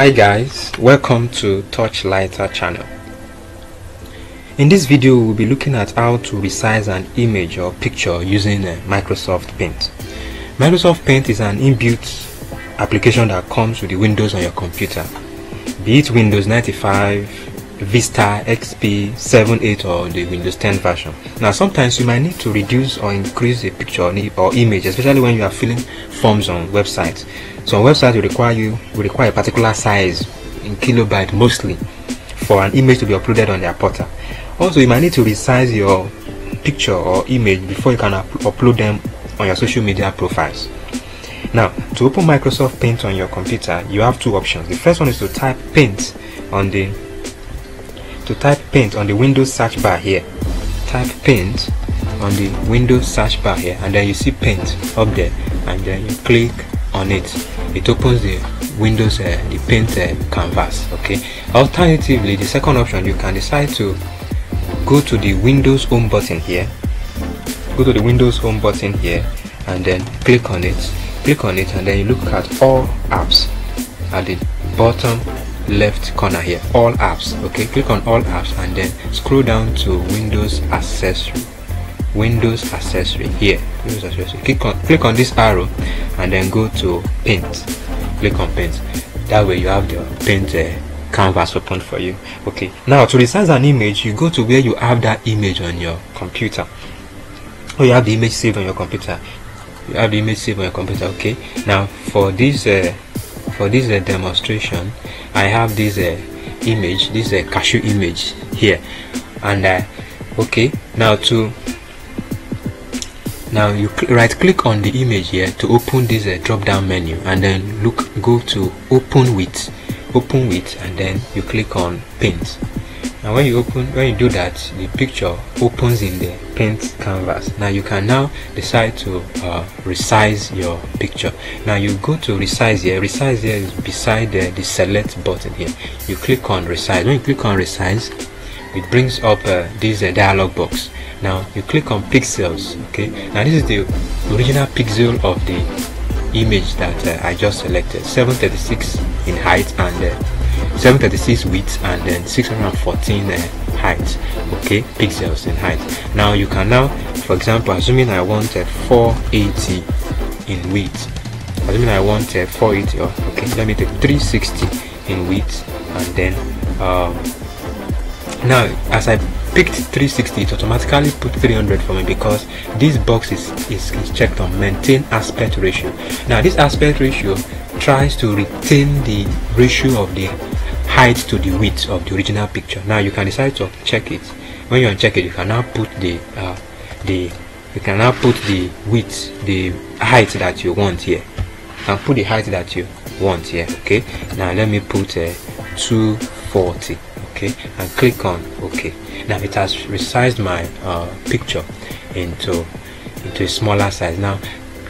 Hi guys, welcome to Touchlighter channel. In this video we'll be looking at how to resize an image or picture using uh, Microsoft Paint. Microsoft Paint is an inbuilt application that comes with the Windows on your computer, be it Windows 95, Vista, XP, 7, 8 or the Windows 10 version. Now sometimes you might need to reduce or increase a picture or image, especially when you are filling forms on websites. Some websites will require you will require a particular size in kilobyte mostly for an image to be uploaded on their portal. Also, you might need to resize your picture or image before you can up upload them on your social media profiles. Now, to open Microsoft Paint on your computer, you have two options. The first one is to type Paint on the to type Paint on the Windows search bar here. Type Paint on the Windows search bar here, and then you see Paint up there, and then you click on it. It opens the windows uh, the paint uh, canvas okay? Alternatively the second option you can decide to go to the windows home button here. Go to the windows home button here and then click on it. Click on it and then you look at all apps at the bottom left corner here. All apps okay? Click on all apps and then scroll down to windows accessory. Windows accessory here. Windows accessory. Click on click on this arrow and then go to paint. Click on paint. That way you have the paint uh, canvas open for you okay? Now to resize an image you go to where you have that image on your computer. Or you have the image saved on your computer. You have the image saved on your computer okay? Now for this uh, for this uh, demonstration i have this uh, image this uh, cashew image here. And uh, okay now to now you cl right click on the image here to open this uh, drop down menu. And then look go to open with open with and then you click on paint and when you open when you do that the picture opens in the paint canvas. Now you can now decide to uh, resize your picture. Now you go to resize here. Resize here is beside the, the select button here. You click on resize. When you click on resize it brings up uh, this uh, dialog box. Now you click on pixels okay? Now this is the original pixel of the image that uh, I just selected. 736 in height and uh, 736 width and then 614 uh, height. Okay pixels in height. Now you can now for example assuming I want a 480 in width. Assuming I want a 480 okay let me take 360 in width and then um, now as I picked 360 it automatically put 300 for me because this box is, is, is checked on maintain aspect ratio. Now this aspect ratio tries to retain the ratio of the height to the width of the original picture. Now you can decide to check it. When you uncheck it you can now put the uh, the you can now put the width the height that you want here. And put the height that you want here okay? Now let me put uh, 240 okay? And click on ok. Now it has resized my uh, picture into into a smaller size. Now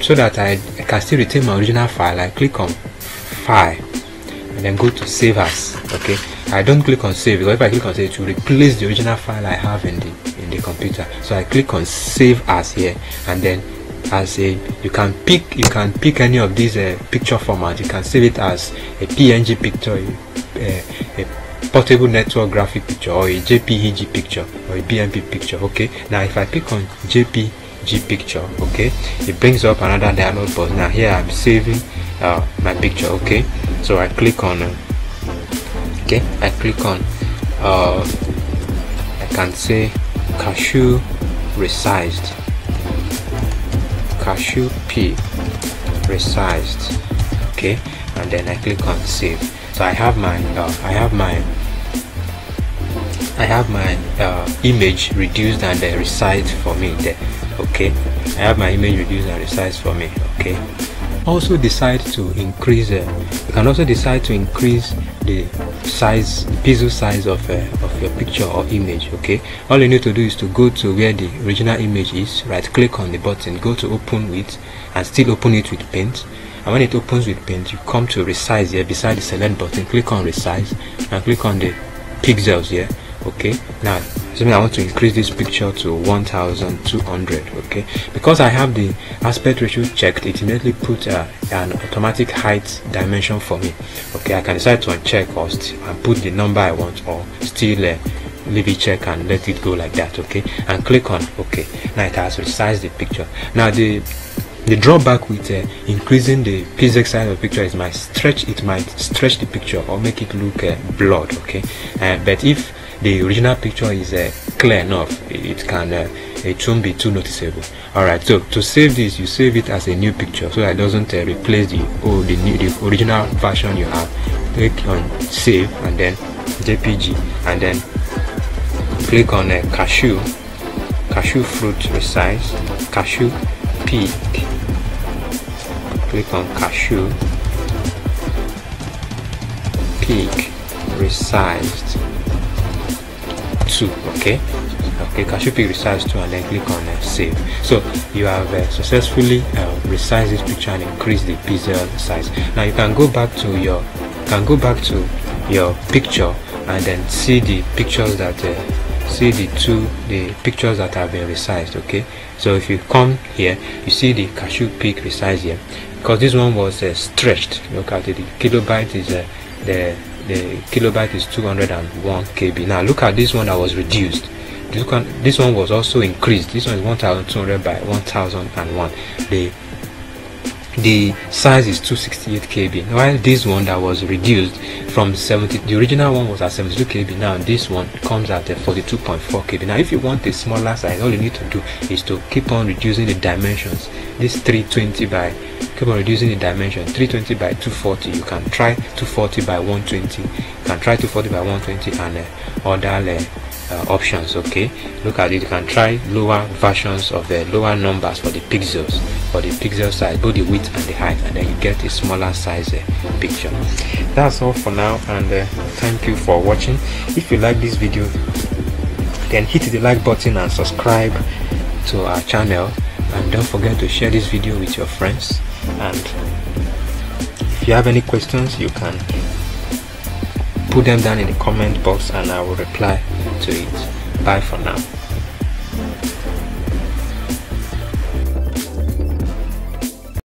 so that I, I, can still retain my original file I click on file and then go to save as okay? I don't click on save because if I click on save it will replace the original file I have in the in the computer. So I click on save as here and then as a you can pick you can pick any of these uh, picture format you can save it as a png picture uh, a portable network graphic picture or a jpeg picture or a bmp picture okay? Now if i pick on jpg picture okay it brings up another dialog box now here i'm saving uh, my picture okay so i click on uh, okay i click on uh, i can say cashew resized. Cashew p resized okay and then i click on save. So i have my uh, i have my I have my uh, image reduced and resized for me there okay? I have my image reduced and resized for me okay also decide to increase uh, you can also decide to increase the size the pixel size of, uh, of your picture or image okay? All you need to do is to go to where the original image is right click on the button go to open with and still open it with paint. And when it opens with paint you come to resize here beside the select button. Click on resize and click on the pixels here okay now assuming I want to increase this picture to 1200 okay? Because I have the aspect ratio checked it immediately put uh, an automatic height dimension for me. Okay I can decide to uncheck or and put the number I want or still uh, leave it check and let it go like that okay? And click on ok now it has resized the picture. Now the the drawback with uh, increasing the pixel size of the picture is might stretch it might stretch the picture or make it look uh, blurred okay? Uh, but if the original picture is uh, clear enough. It can uh, it won't be too noticeable. All right so to save this you save it as a new picture so that doesn't uh, replace the oh the new the original version you have. Click on save and then jpg and then click on uh, cashew cashew fruit resize cashew peak. Click on cashew peak resized 2 okay? Okay cashew peak resized 2 and then click on uh, save. So you have uh, successfully uh, resized this picture and increased the pixel size. Now you can go back to your can go back to your picture and then see the pictures that uh, see the two the pictures that have been resized okay? So if you come here you see the cashew peak resized here. Because this one was uh, stretched. Look at it. The kilobyte is uh, the the kilobyte is 201 kb now look at this one that was reduced. This one, this one was also increased. This one is 1200 by 1001 the the size is 268 kb while this one that was reduced from 70 the original one was at 72 kb now this one comes at 42.4 kb now if you want a smaller size all you need to do is to keep on reducing the dimensions. This 320 by keep on reducing the dimension 320 by 240 you can try 240 by 120 you can try 240 by 120 and uh, other uh, uh, options okay? Look at it you can try lower versions of the lower numbers for the pixels for the pixel size both the width and the height and then you get a smaller size uh, picture. That's all for now and uh, thank you for watching. If you like this video then hit the like button and subscribe to our channel. And don't forget to share this video with your friends and if you have any questions you can put them down in the comment box and I will reply to it. Bye for now.